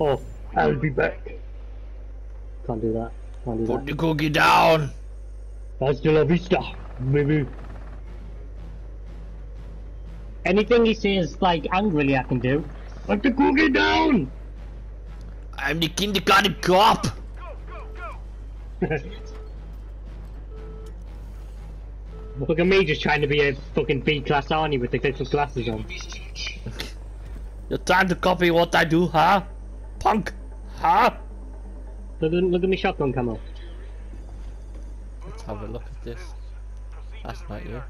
Oh, I'll be back. Can't do that. Can't do Put that. the cookie down. Hasta la vista, baby. Anything he says, like, angrily, I can do. Put the cookie down! I'm the kindergarten cop. Look at me just trying to be a fucking B-class Arnie with the little glasses on. You're trying to copy what I do, huh? Punk, huh? Look at, look at me shotgun camo. Let's have a look at this. That's not you.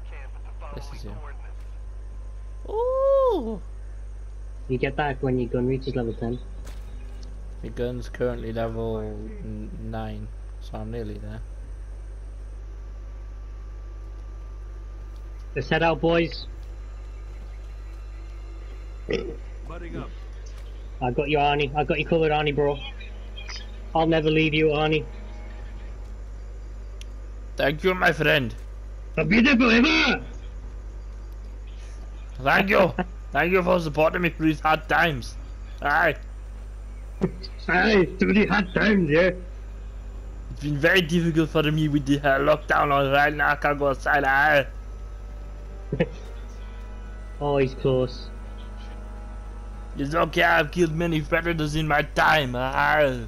This is you. Ooh. You get that when your gun reaches level 10. My gun's currently level 9, so I'm nearly there. Let's head out, boys. Budding up. I got you, Arnie. I got you covered, Arnie, bro. I'll never leave you, Arnie. Thank you, my friend. I'll be there forever! Thank you. Thank you for supporting me through these hard times. Aye. Aye, through the hard times, yeah. It's been very difficult for me with the uh, lockdown on right now. I can't go outside. Aye. Oh, he's close. It's okay. I've killed many predators in my time. Aye.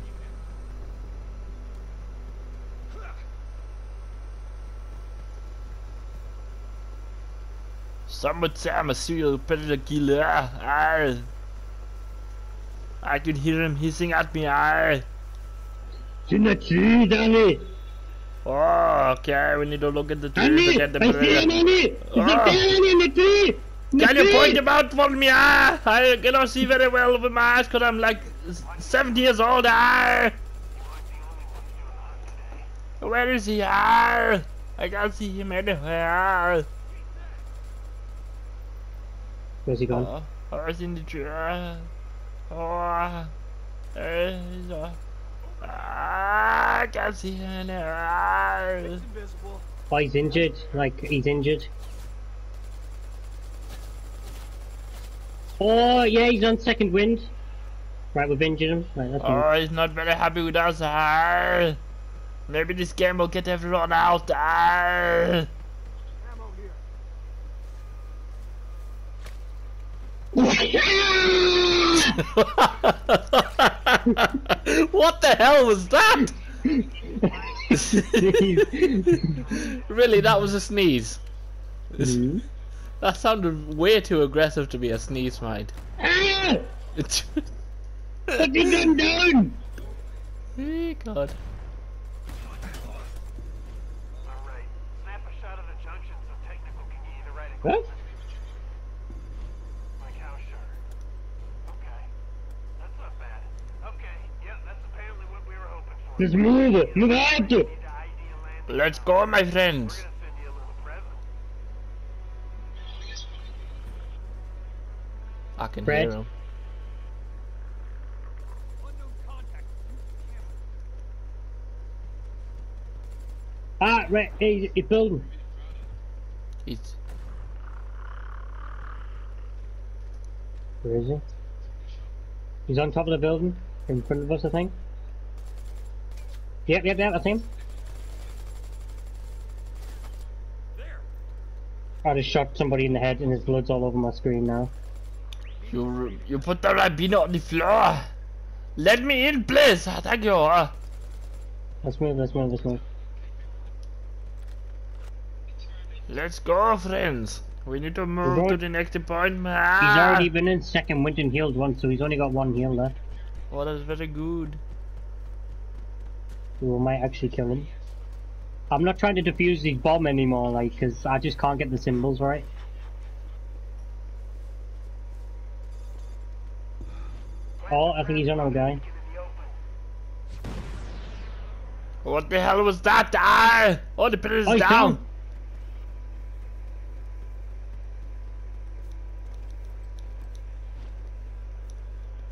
Some would say I'm a serial predator killer. Aye. I can hear him hissing at me. It's in the tree, Danny! Oh, okay. We need to look at the tree Danny! to get the I see him, predator. Danny! He's Ah. up there, in the tree! In the Can you point him out for me? Ah, I cannot see very well with my eyes because I'm like s- 70 years old. Ah. Where is he? Ah. I can't see him anywhere. Where's he gone? Oh, oh, he's in the tree. Ah. Oh, there he's, uh, ah, I can't see him anywhere. Ah. Oh, he's injured. Like, he's injured. Oh, yeah, he's on second wind. Right, we've injured him. Right, that's fine. Oh, he's not very happy with us. Ah. Maybe this game will get everyone out. Ah. Ammo what the hell was that? really, that was a sneeze. Mhm. That sounded way too aggressive to be a sneeze, mate. Ah! Fucking gun down! Eh, God. Alright. Snap a shot of the junction so technical can get you the right What? equipment. Like how? Okay. That's not bad. Okay, yeah, that's apparently what we were hoping for. Just move it. Move out! Need to ID and land. Let's go, my friends. gonna send you a little present. I can Fred? hear him. Ah, right, hey, he's building. He's Where is he? He's on top of the building, in front of us, I think. Yep, yep, yep, I see him. I just shot somebody in the head and his blood's all over my screen now. You. You put the Rabino on the floor. Let me in, please. Ah, Thank you. ah. Let's move, let's move, let's move. Let's go, friends. We need to move going- to the next appointment. He's already been in second wind and healed once, so he's only got one heal left. Oh, that's very good. We might actually kill him. I'm not trying to defuse the bomb anymore, like, because I just can't get the symbols right. Oh, I think he's on our guy. What the hell was that? Ah! Oh, the pit is Oh, down. down.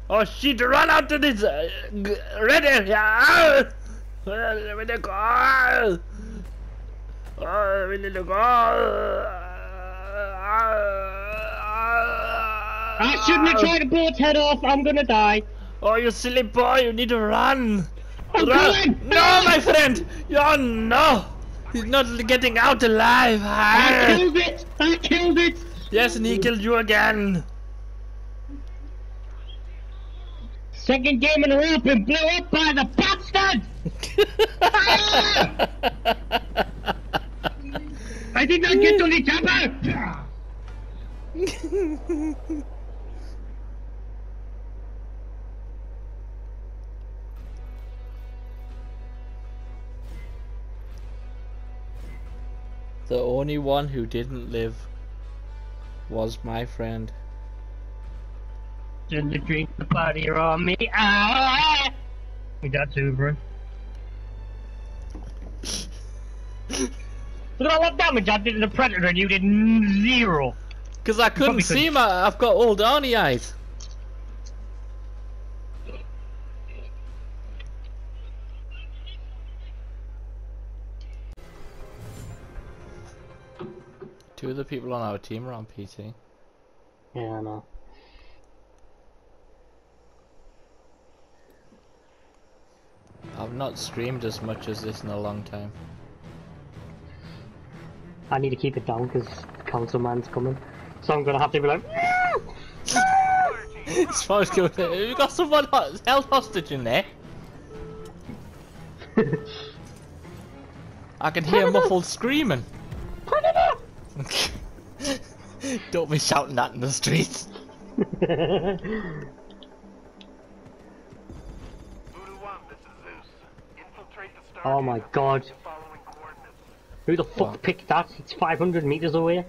Oh shit! Run out to this uh, red area! Ah! We need to go! Oh, we need to go! I shouldn't have tried to blow its head off, I'm gonna die. Oh, you silly boy! You need to run. I'm Run! going! No, my friend! Oh no! He's not getting out alive! I killed it! I killed it! Yes, and he killed you again! Second game in a row been blew up by the bastard! I did not get to the chopper! the only one who didn't live was my friend. Turn the drink the party on me. Ah! We got two, bro. Look at all that damage I did to the Predator and you did zero. Because I couldn't see him, I- I've got old Arnie eyes. Of the people on our team are on PT. Yeah, I know. I've not streamed as much as this in a long time. I need to keep it down because the councilman's coming. So I'm gonna have to be like, It's supposed to go. We got someone held hostage in there. I can hear muffled screaming. Don't be shouting that in the streets. Voodoo 1, this is Zeus. Infiltrate the star. Oh my God. Who the fuck What? picked that? It's 500 meters away.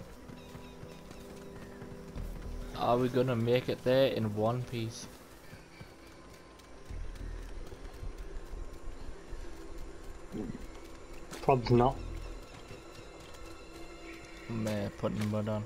Are we gonna make it there in one piece? Probably not. I'm uh, putting mud on.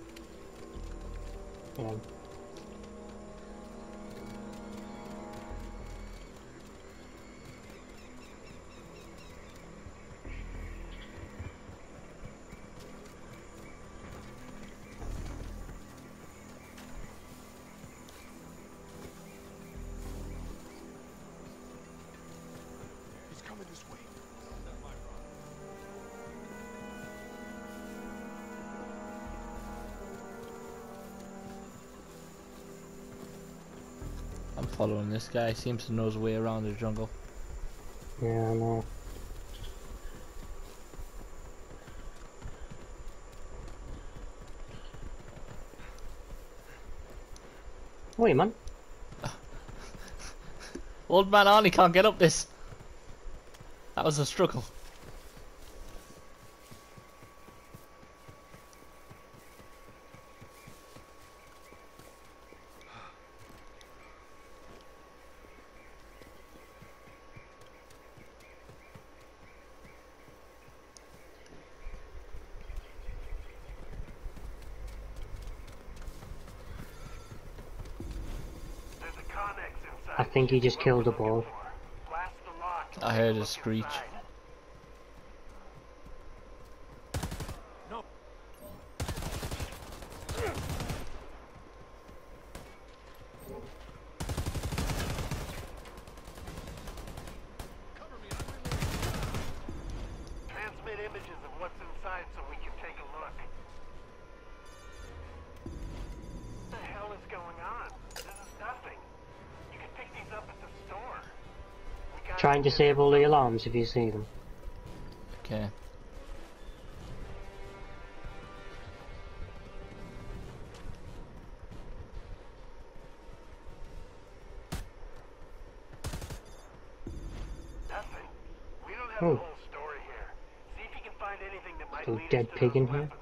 Following this guy. Seems to know his way around the jungle. Yeah, I know. Wait, man. Old man Arnie can't get up this. That was a struggle. I think he just killed ball. The lock. I heard a screech. inside. No. Cover me. I'm reloading. Transmit images of what's inside so we can take a look. What the hell is going on? This is nothing. You can pick these up at the store. We gotta Try and get- disable the alarms if you see them. Okay. Nothing. We don't have hmm. Oh. the whole story here. See if you can find anything that might Little lead dead us to pig those in here. weapons.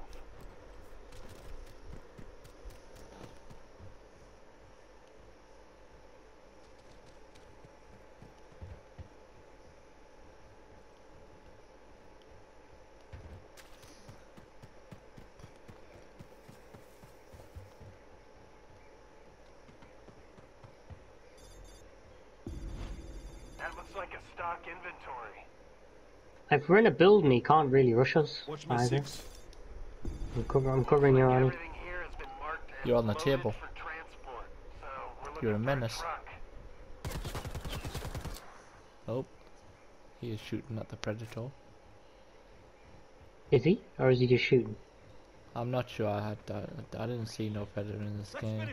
That looks like a stock inventory. If we're in a building, he can't really rush us. Watch either. six. I'm, cover- I'm covering you, Arnie. Everything here has been marked as You're on the table. so You're a menace. truck. Oh, he is shooting at the predator. Is he? Or is he just shooting? I'm not sure. I had I, I didn't see no predator in this Let's game.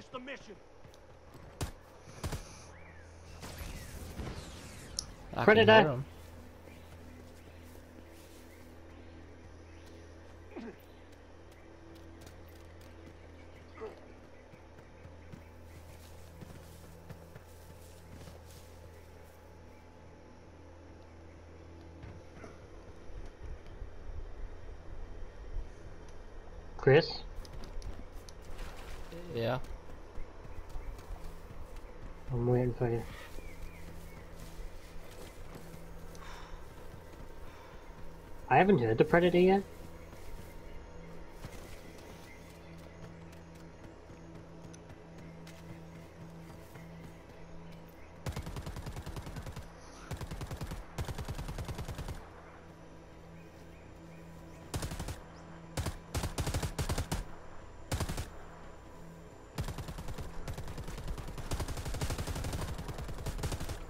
I Predator. him. Chris? Yeah. I'm waiting for you. I haven't heard the Predator yet.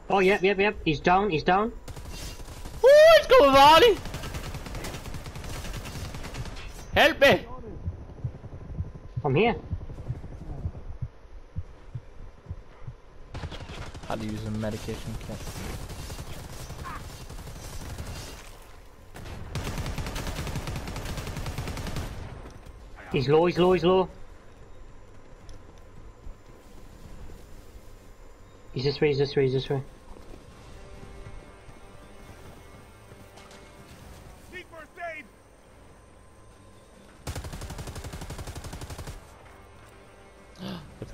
Oh, yep, yep, yep. He's down, he's down. It's going Varley! Help me! I'm here. Had to use a medication kit. He's low, he's low, he's low. He's this way, he's this way, he's this way.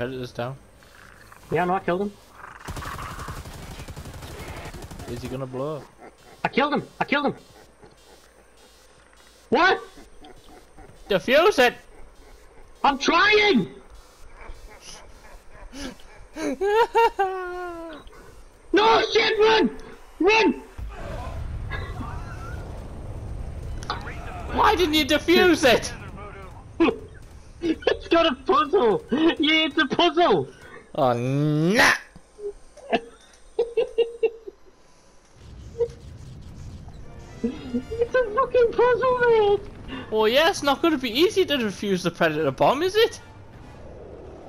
The predator's down. Yeah, no, I killed him. Is he gonna blow up? I killed him! I killed him! What? Defuse it! I'm trying! No shit, run! Run! Why didn't you defuse it? it's got a puzzle! Yeah, it's a puzzle! Oh, nah! It's a fucking puzzle, man! Oh yeah, it's not gonna be easy to defuse the predator bomb, is it?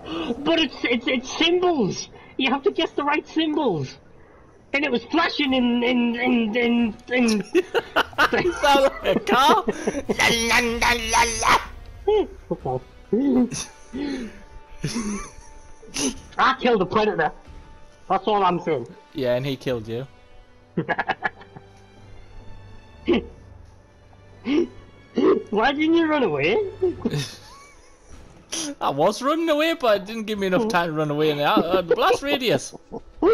But it's it's it's symbols. You have to guess the right symbols. And it was flashing in in in in. in sound like a car. la la la la la. I killed the predator. That's all I'm saying. Yeah, and he killed you. Why didn't you run away? I was running away, but it didn't give me enough time to run away in the uh, blast radius.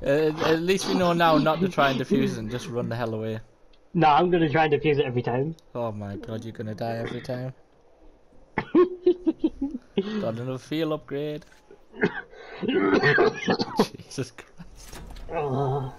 Uh, at least we know now not to try and defuse and just run the hell away. No, I'm gonna try and defuse it every time. Oh my god, you're gonna die every time. Got another feel upgrade. Jesus Christ. Oh.